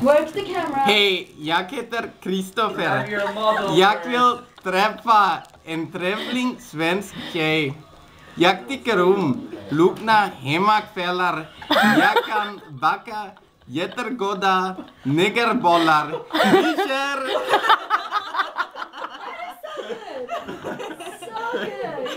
Where's the camera? Hej, jag heter Kristoffer. Jag vill träffa en trevlig svensk tjej. Jag tycker om lugna hemmakvällar. Jag kan baka jättegoda negerbollar. Vi kör!